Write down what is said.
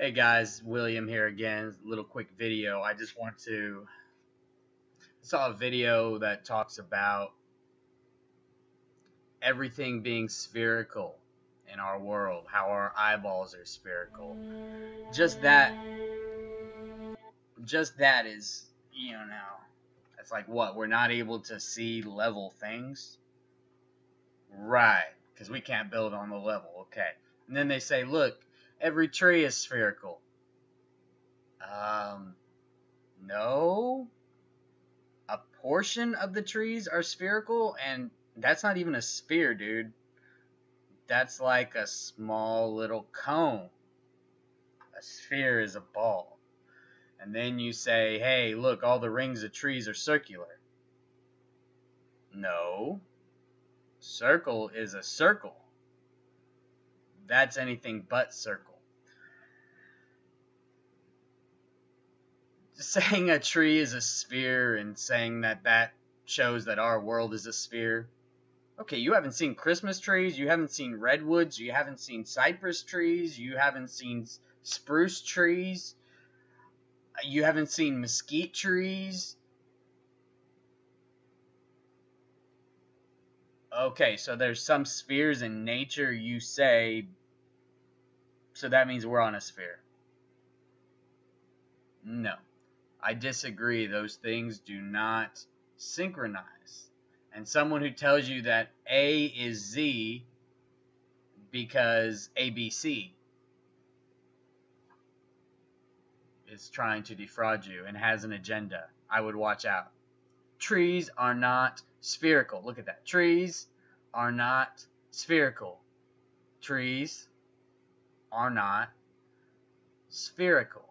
Hey guys, William here again. Little quick video. I just want to saw a video that talks about everything being spherical in our world, how our eyeballs are spherical. Just that just that is, you know, it's like what? We're not able to see level things? Right, cuz we can't build on the level. Okay. And then they say, "Look, every tree is spherical. Um, no. A portion of the trees are spherical, and that's not even a sphere, dude. That's like a small little cone. A sphere is a ball. And then you say, hey, look, all the rings of trees are circular. No. Circle is a circle that's anything but circle. Saying a tree is a sphere and saying that that shows that our world is a sphere. Okay, you haven't seen Christmas trees, you haven't seen redwoods, you haven't seen cypress trees, you haven't seen spruce trees, you haven't seen mesquite trees. Okay, so there's some spheres in nature you say so that means we're on a sphere. No. I disagree. Those things do not synchronize. And someone who tells you that A is Z because ABC is trying to defraud you and has an agenda, I would watch out. Trees are not spherical. Look at that. Trees are not spherical. Trees are not spherical.